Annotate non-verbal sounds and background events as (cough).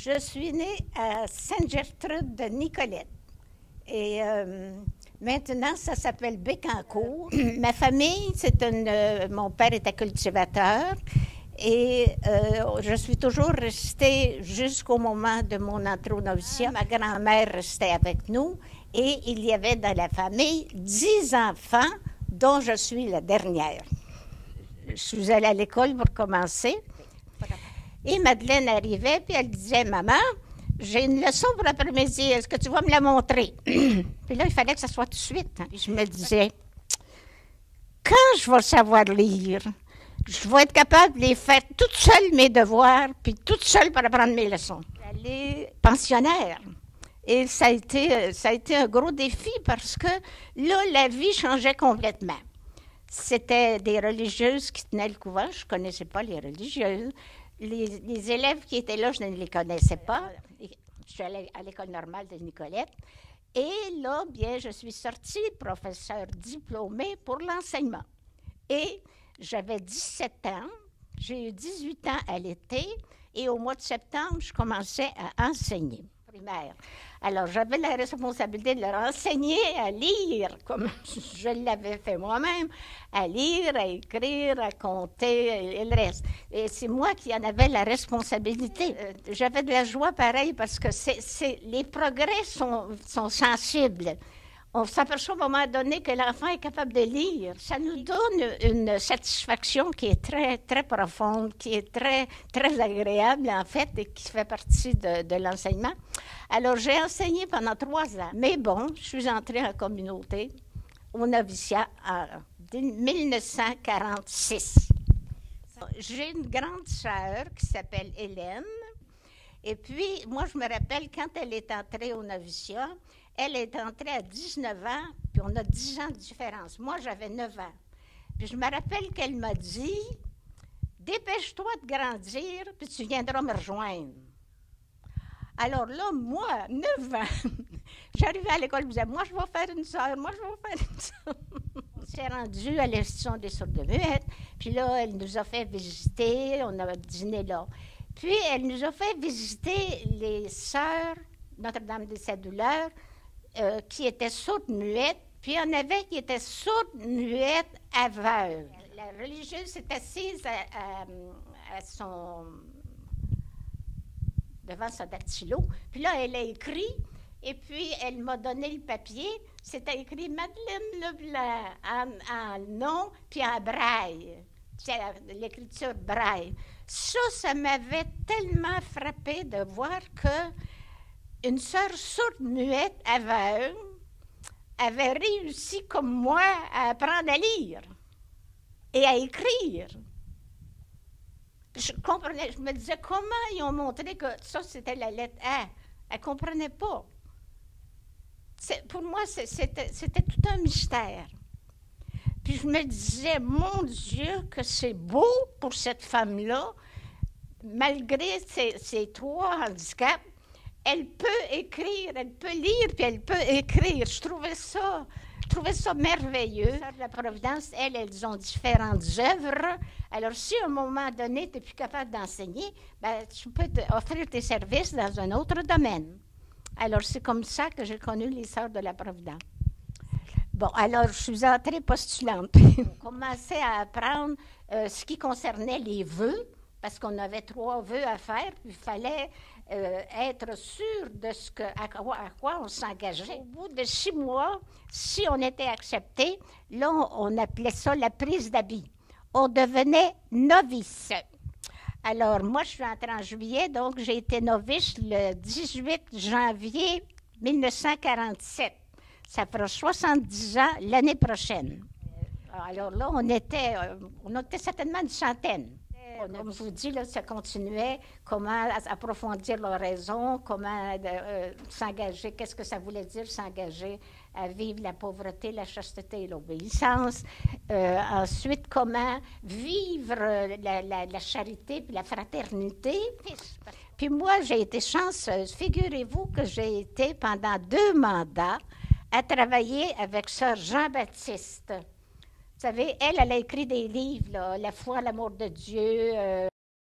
Je suis née à Sainte-Gertrude de Nicolette. Et euh, maintenant, ça s'appelle Bécancourt. (clears throat) Ma famille, c'est une. euh, mon père était cultivateur. Et euh, je suis toujours restée jusqu'au moment de mon entrée au noviciat. Ma grand-mère restait avec nous. Et il y avait dans la famille dix enfants, dont je suis la dernière. Je suis allée à l'école pour commencer. Et Madeleine arrivait, puis elle disait Maman, j'ai une leçon pour l'après-midi, est-ce que tu vas me la montrer? (clears throat) Puis là, il fallait que ça soit tout de suite. hein. Je me disais Quand je vais savoir lire, je vais être capable de les faire toute seule, mes devoirs, puis toute seule pour apprendre mes leçons. Elle est pensionnaire. Et ça a, été, ça a été un gros défi parce que là, la vie changeait complètement. C'était des religieuses qui tenaient le couvent. Je ne connaissais pas les religieuses. Les, les élèves qui étaient là, je ne les connaissais pas. Je suis allée à l'école normale de Nicolette. Et là, bien, je suis sortie professeure diplômée pour l'enseignement. Et j'avais 17 ans. J'ai eu 18 ans à l'été. Et au mois de septembre, je commençais à enseigner Alors, j'avais la responsabilité de leur enseigner à lire, comme (laughs) je l'avais fait moi-même, à lire, à écrire, à compter et le reste. Et c'est moi qui en avais la responsabilité. Euh, J'avais de la joie pareil parce que les progrès sont, sensibles. On s'aperçoit un moment donné que l'enfant est capable de lire. Ça nous donne une satisfaction qui est très, très profonde, qui est très, très agréable, en fait, et qui fait partie de l'enseignement. Alors, j'ai enseigné pendant trois ans. Mais bon, je suis entrée en communauté au noviciat en 1946. J'ai une grande sœur qui s'appelle Hélène. Et puis, moi, je me rappelle quand elle est entrée au noviciat, elle est entrée à 19 ans, puis on a 10 ans de différence. Moi, j'avais 9 ans. Puis je me rappelle qu'elle m'a dit Dépêche-toi de grandir, puis tu viendras me rejoindre. Alors là, moi, 9 ans, (laughs) j'arrivais à l'école, je disais Moi, je vais faire une sœur, moi, je vais faire une sœur. (laughs) On s'est rendu à l'institution des sourdes muettes, puis là, elle nous a fait visiter, on a dîné là. Puis, elle nous a fait visiter les sœurs Notre-Dame des Sept Douleurs, euh, qui étaient sourdes muettes, puis il y en avait qui étaient sourdes muettes aveugles. La religieuse s'est assise à son devant son dactylo. Puis là, elle a écrit, et puis elle m'a donné le papier. C'était écrit Madeleine Leblanc en, nom, puis en braille. C'est l'écriture braille. Ça, ça m'avait tellement frappé de voir que une sœur sourde, muette, avait réussi comme moi à apprendre à lire et à écrire. Je comprenais, je me disais comment ils ont montré que ça c'était la lettre A. Elle comprenait pas. Pour moi, c'était tout un mystère. Puis je me disais, mon Dieu, que c'est beau pour cette femme-là, malgré ses, ses trois handicaps, elle peut écrire, elle peut lire, puis elle peut écrire. Je trouvais ça, je trouvais ça merveilleux. Sœurs de la Providence, elles, elles ont différentes œuvres. Alors, si à un moment donné, tu n'es plus capable d'enseigner, ben, tu peux offrir tes services dans un autre domaine. Alors, c'est comme ça que j'ai connu les Sœurs de la Providence. Bon, alors, je suis entrée postulante. (laughs) On commençait à apprendre euh, ce qui concernait les vœux, parce qu'on avait trois vœux à faire, puis il fallait euh, être sûr de ce à, quoi, on s'engageait. Au bout de six mois, si on était accepté, là, on, appelait ça la prise d'habit. On devenait novice. Alors, moi, je suis entrée en juillet, donc j'ai été novice le 18 janvier 1947. Ça fera 70 ans l'année prochaine. Alors là, on était, euh, on était certainement une centaine. On- Comme je vous dis, là, ça continuait, comment approfondir l'oraison, comment euh, euh, s'engager, qu'est-ce que ça voulait dire s'engager à vivre la pauvreté, la chasteté et l'obéissance. Euh, ensuite, comment vivre euh, la, charité et la fraternité. Puis moi, j'ai été chanceuse. Figurez-vous que j'ai été pendant deux mandats à travailler avec Sœur Jean-Baptiste. Vous savez, elle, elle a écrit des livres, là, La foi, l'amour de Dieu. euh,